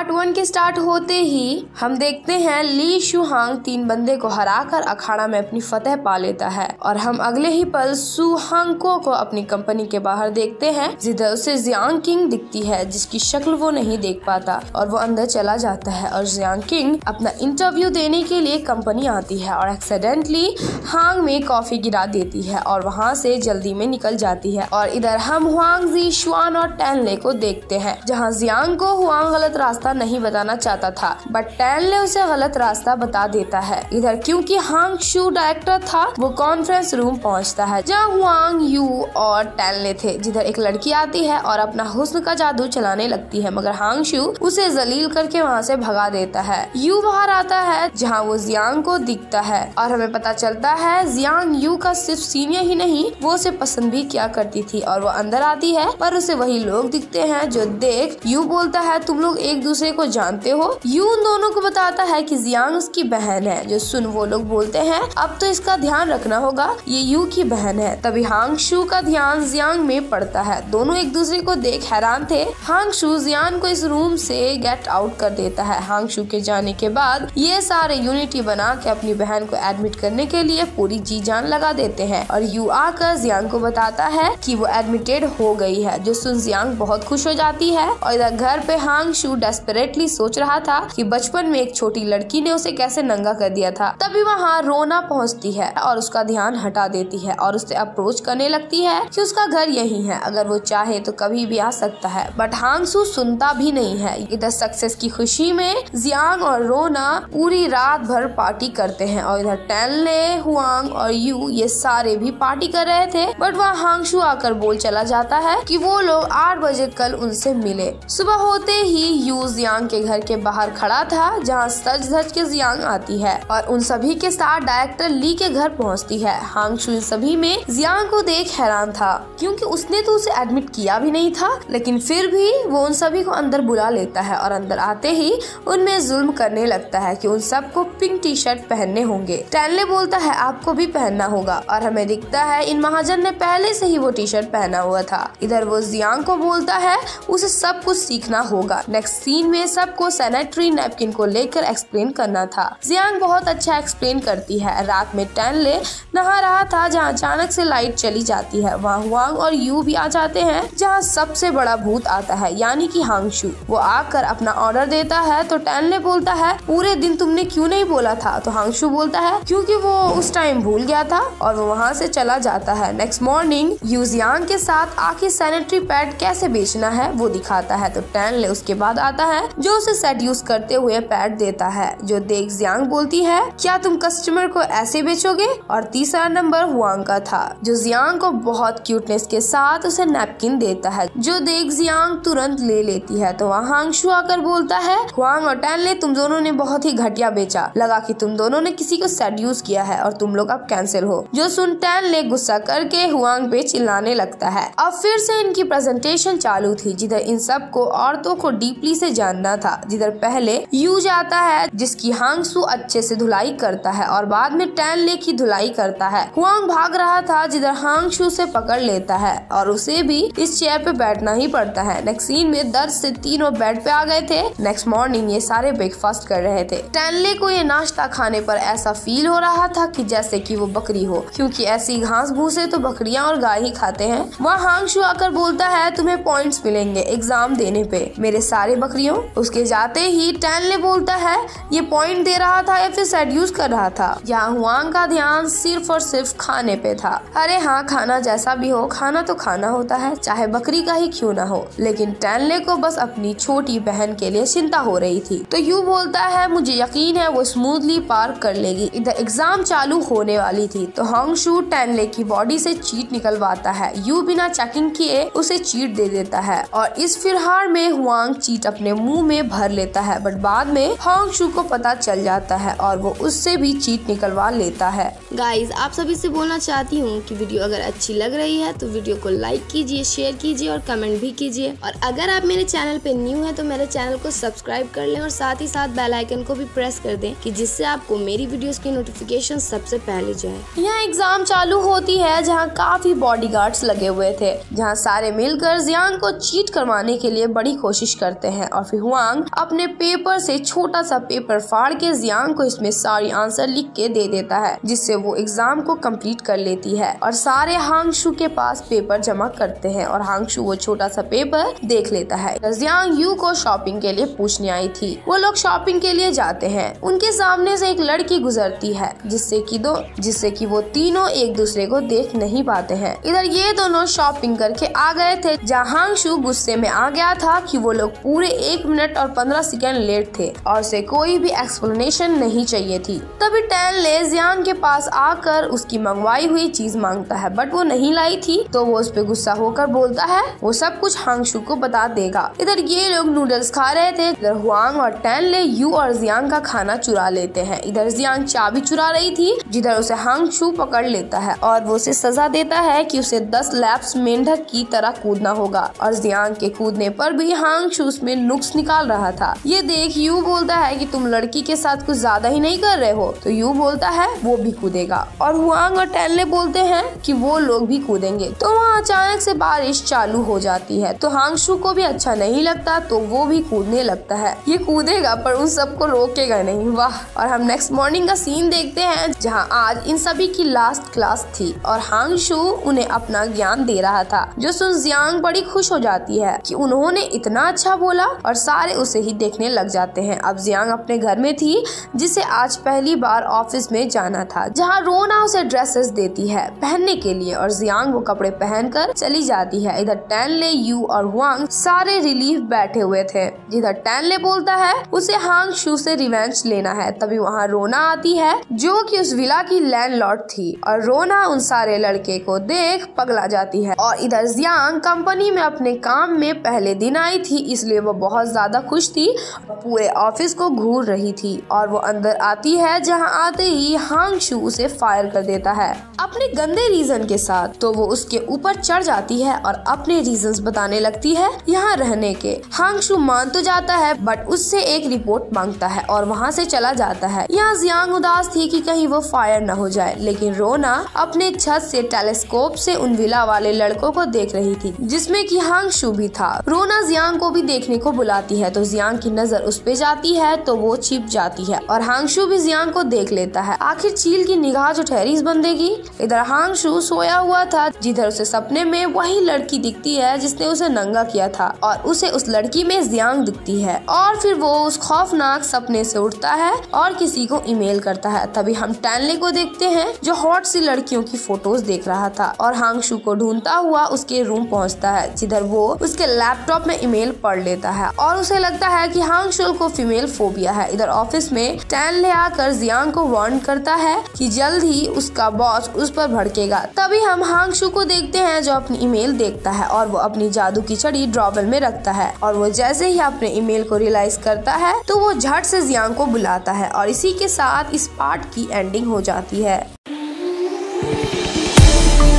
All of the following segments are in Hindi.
पार्ट वन के स्टार्ट होते ही हम देखते हैं ली शुहांग तीन बंदे को हराकर अखाड़ा में अपनी फतेह पा लेता है। और हम अगले ही पल सुहांको को अपनी कंपनी के बाहर देखते हैं, जिधर उसे जियांग किंग दिखती है, जिसकी शक्ल वो नहीं देख पाता। और वो अंदर चला जाता है और जियांग किंग अपना इंटरव्यू देने के लिए कंपनी आती है और एक्सीडेंटली हांग में कॉफ़ी गिरा देती है और वहाँ से जल्दी में निकल जाती है। और इधर हम हुआंग जी शुआन और टैनले को देखते हैं, जहाँ जियांग को हुआंग गलत रास्ता नहीं बताना चाहता था बट टैन ने उसे गलत रास्ता बता देता है। इधर, क्योंकि हांग शू डायरेक्टर था, वो कॉन्फ्रेंस रूम पहुँचता है, जहाँ हुआंग यू और टैनले थे, जिधर एक लड़की आती है और अपना हुस्न का जादू चलाने लगती है, मगर हांग शू उसे जलील करके वहाँ से भगा देता है। यू बाहर आता है, जहाँ वो जियांग को दिखता है, और हमें पता चलता है जियांग यू का सिर्फ़ सीनियर ही नहीं, वो उसे पसंद भी क्या करती थी, और वो अंदर आती है, पर उसे वही लोग दिखते हैं जो देख यू बोलता है, तुम लोग एक दूसरे को जानते हो। यू उन दोनों को बताता है कि जियांग उसकी बहन है, जो सुन वो लोग बोलते हैं। अब तो इसका ध्यान रखना होगा, ये यू की बहन है। तभी हांग शू का ध्यान जियांग में पड़ता है। दोनों एक दूसरे को देख हैरान थे। हांग शू जियान को इस रूम से गेट आउट कर देता है। हांग शू के जाने के बाद ये सारे यूनिटी बना के अपनी बहन को एडमिट करने के लिए पूरी जी जान लगा देते हैं। और यू आकर जियांग को बताता है कि वो एडमिटेड हो गई है, जो सुन जियांग बहुत खुश हो जाती है। और इधर घर पे हांग शू डेस्परेटली सोच रहा था कि बचपन में एक छोटी लड़की ने उसे कैसे नंगा कर दिया था। तभी वहाँ रोना पहुँचती है और उसका ध्यान हटा देती है और उससे अप्रोच करने लगती है कि उसका घर यही है। अगर वो चाहे तो कभी भी आ सकता है बट हांगसू सुनता भी नहीं है। इधर सक्सेस की खुशी में जियांग और रोना पूरी रात भर पार्टी करते हैं और इधर टैनले हुआंग और यू ये सारे भी पार्टी कर रहे थे बट वहाँ हांगशु आकर बोल चला जाता है कि वो लोग आठ बजे कल उनसे मिले। सुबह होते ही यू जियांग के घर के बाहर खड़ा था, जहाँ सज धज के जियांग आती है और उन सभी के साथ डायरेक्टर ली के घर पहुँचती है। हांगशु इन सभी में जियांग को देख हैरान था, क्योंकि उसने तो उसे एडमिट किया भी नहीं था, लेकिन फिर भी वो उन सभी को अंदर बुला लेता है और अंदर आते ही उनमें जुल्म करने लगता है कि उन सबको पिंक टी शर्ट पहनने होंगे। टैनले बोलता है, आपको भी पहनना होगा। और हमें दिखता है, इन महाजन ने पहले से ही वो टी शर्ट पहना हुआ था। इधर वो जियांग को बोलता है, उसे सब कुछ सीखना होगा। नेक्स्ट सीन में सबको सैनिटरी नैपकिन को लेकर एक्सप्लेन करना था। जियांग बहुत अच्छा एक्सप्लेन करती है। रात में टैनले नहा रहा था जहाँ अचानक से लाइट चली जाती है। वहाँ हुआंग और यू भी आ जाते हैं, जहाँ सबसे बड़ा भूत आता है, यानी कि हांगशु वो आकर अपना ऑर्डर देता है तो टैनले बोलता है, पूरे दिन तुमने क्यों नहीं बोला था? तो हांगशु बोलता है, क्योंकि वो उस टाइम भूल गया था और वो वहाँ से चला जाता है। नेक्स्ट मॉर्निंग यूजियांग के साथ आखिर सैनिटरी पैड कैसे बेचना है, वो दिखाता है। तो टैनले उसके बाद आता है जो उसे सेट यूज़ करते हुए पैड देता है। जो देख जियांग बोलती है, क्या तुम कस्टमर को ऐसे बेचोगे? और तीसरा नंबर हुआंग का था, जो जियांग को बहुत क्यूटनेस के साथ उसे नैपकिन देता है। जो देख जियांग तुरंत ले लेती है तो वहाँ हांगशु आकर बोलता है हुआंग और टैनले तुम दोनों ने बहुत ही घटिया बेचा। लगा कि तुम दोनों ने किसी को सेड्यूस किया है, और तुम लोग अब कैंसिल हो। जो सुन टैनले गुस्सा करके हुआंग पे चिल्लाने लगता है। अब फिर से इनकी प्रेजेंटेशन चालू थी, जिधर इन सबको औरतों को डीपली से जानना था। जिधर पहले यू जाता है, जिसकी हांगसू अच्छे से धुलाई करता है और बाद में टैन ले की धुलाई करता है। हुआंग भाग रहा था, जिधर हांगशू से पकड़ लेता है और उसे भी इस चेयर पे बैठना ही पड़ता है। नेक्स्ट सीन में दर्द से तीनों बेड पे आ गए थे। नेक्स्ट मॉर्निंग ये सारे ब्रेकफास्ट कर रहे थे। टैनले को ये नाश्ता खाने पर ऐसा फील हो रहा था कि जैसे कि वो बकरी हो, क्योंकि ऐसी घास भूसे तो बकरियाँ और गाय ही खाते हैं। वहाँ हांगशु आकर बोलता है, तुम्हें पॉइंट्स मिलेंगे एग्ज़ाम देने पे। मेरे सारे बकरियों उसके जाते ही टैन टैनले बोलता है, ये पॉइंट दे रहा था या फिर सेड्यूस कर रहा था? यहाँ हुआंग का ध्यान सिर्फ़ और सिर्फ़ खाने पे था। अरे हाँ खाना जैसा भी हो, खाना तो खाना होता है, चाहे बकरी का ही क्यों ना हो। लेकिन टैनले को बस अपनी छोटी बहन के लिए चिंता हो रही थी। तो यू बोलता है, मुझे यकीन है, वो स्मूथली पार कर लेगी। इधर एग्ज़ाम चालू होने वाली थी तो हांगशू टैनले की बॉडी से चीट निकलवाता है। यू बिना चेकिंग किए, उसे चीट दे देता है। और इस फिरहार में हुआंग चीट अपने मुँह में भर लेता है बट बाद में हॉन्ग हांगशू को पता चल जाता है और वो उससे भी चीट निकलवा लेता है। गाइज़ आप सभी से बोलना चाहती हूँ कि वीडियो अगर अच्छी लग रही है तो वीडियो को लाइक कीजिए शेयर कीजिए और कमेंट भी कीजिए। और अगर आप मेरे चैनल पे न्यू है तो मेरे चैनल को सब्सक्राइब कर लें और साथ ही साथ बेल आइकन को भी प्रेस कर दें कि जिससे आपको मेरी वीडियोस की नोटिफिकेशन सबसे पहले जाए। यहाँ एग्ज़ाम चालू होती है जहाँ काफ़ी बॉडीगार्ड्स लगे हुए थे जहाँ सारे मिलकर जियांग को चीट करवाने के लिए बड़ी कोशिश करते हैं और फिर हुआंग अपने पेपर से छोटा सा पेपर फाड़ के जियांग को इसमें सारी आंसर लिख के दे देता है, जिससे वो एग्ज़ाम को कंप्लीट कर लेती है। और सारे हांगशु के पास पेपर जमा करते हैं और हांगशु वो छोटा सा पेपर देख लेता है। जियांग यू को शॉपिंग के लिए पूछने आई थी। वो लोग शॉपिंग के लिए जाते हैं। उनके सामने से एक लड़की गुजरती है, जिससे कि दो, जिससे कि वो तीनों एक दूसरे को देख नहीं पाते हैं। इधर ये दोनों शॉपिंग करके आ गए थे, जहाँ शू गुस्से में आ गया था कि वो लोग पूरे एक मिनट और पंद्रह सेकेंड लेट थे और उसे कोई भी एक्सप्लेनेशन नहीं चाहिए थी। तभी टैन ले जियांग के पास आकर उसकी मंगवाई हुई चीज़ माँगता है बट वो नहीं लाई थी। तो वो उस पर गुस्सा होकर बोलता है, वो सब कुछ हांगशु को बता देगा। इधर ये लोग नूडल्स खा रहे थे, इधर हुआंग और टैन ले यू और जियांग का खाना चुरा लेते हैं। इधर जियांग चाबी चुरा रही थी, जिधर उसे हांग शू पकड़ लेता है और वो उसे सजा देता है कि उसे दस लैप्स मेंढक की तरह कूदना होगा। और जियांग के कूदने पर भी हांग शू उसमें नुक्स निकाल रहा था। ये देख यू बोलता है कि तुम लड़की के साथ कुछ ज़्यादा ही नहीं कर रहे हो। तो यू बोलता है, वो भी कूदेगा। और हुआंग और टैनले बोलते हैं कि वो लोग भी कूदेंगे। तो वहाँ अचानक से बारिश चालू हो जाती है। तो हांगशु को भी अच्छा नहीं लगता तो वो भी कूदने लगता है। ये कूदेगा, पर उन सबको रोकेगा नहीं। वाह! और हम नेक्स्ट मॉर्निंग का सीन देखते हैं, जहाँ आज इन सभी की लास्ट क्लास थी। और हांग शू उन्हें अपना ज्ञान दे रहा था, जो सुन जियांग बड़ी खुश हो जाती है कि उन्होंने इतना अच्छा बोला और सारे उसे ही देखने लग जाते हैं। अब जियांग अपने घर में थी, जिसे आज पहली बार ऑफ़िस में जाना था, जहाँ रोना उसे ड्रेसेस देती है पहनने के लिए और जियांग वो कपड़े पहनकर चली जाती है। इधर टैनले यू और हुआंग सारे रिलीफ बैठे हुए थे। जिधर टैनले बोलता है, उसे हांग शू से रिवेंज लेना है। तभी वहाँ रोना आती है, जो कि उस विला की लैंडलॉर्ड थी और रोना उन सारे लड़के को देख पगला जाती है। और इधर जियांग कंपनी में अपने काम में पहले दिन आई थी, इसलिए वो बहुत ज़्यादा खुश थी, पूरे ऑफ़िस को घूर रही थी और वो अंदर आती है जहाँ आते ही हांग शू उसे फायर कर देता है। अपने गंदे रीजन के साथ तो वो उसके ऊपर चढ़ जाती है और अपने रीजन बताने लगती है यहाँ रहने के। हांग शू मान तो जाता है बट उससे एक रिपोर्ट माँगता है और वहाँ से चला जाता है। यहाँ जियांग उदास थी कि कहीं वो फायर न हो जाए, लेकिन रोना अपने छत से टेलीस्कोप से उन विला वाले लड़कों को देख रही थी, जिसमें कि हांग शू भी था। रोना जियांग को भी देखने को बुलाती है तो जियांग की नज़र उस पे जाती है तो वो छिप जाती है और हांगशू भी जियांग को देख लेता है। आखिर चील की निगाह जो ठहरी इस बंदे की, इधर हांगशू सोया हुआ था, जिधर उसे सपने में वही लड़की दिखती है, जिसने उसे नंगा किया था और उसे उस लड़की में जियांग दिखती है। और फिर वो उस खौफनाक सपने से उठता है और किसी को ईमेल करता है। तभी हम टैनले को देखते हैं, जो हॉट सी लड़कियों की फ़ोटोज़ देख रहा था और हांगशू को ढूंढता हुआ उसके रूम पहुँचता है, जिधर वो उसके लैपटॉप में ईमेल पढ़ लेता है और उसे लगता है कि हांगशुल को फीमेल फोबिया है। इधर ऑफ़िस में टैनले आकर जियांग को वार्न करता है कि जल्द ही उसका बॉस उस पर भड़केगा। तभी हम हांगशु को देखते हैं जो अपनी ईमेल देखता है और वो अपनी जादू की छड़ी ड्रॉवल में रखता है और वो जैसे ही अपने ईमेल को रियलाइज़ करता है तो वो झट से जियांग को बुलाता है और इसी के साथ इस पार्ट की एंडिंग हो जाती है।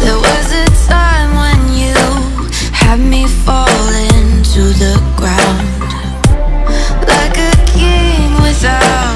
There was a time when you had me falling to the ground like a king without.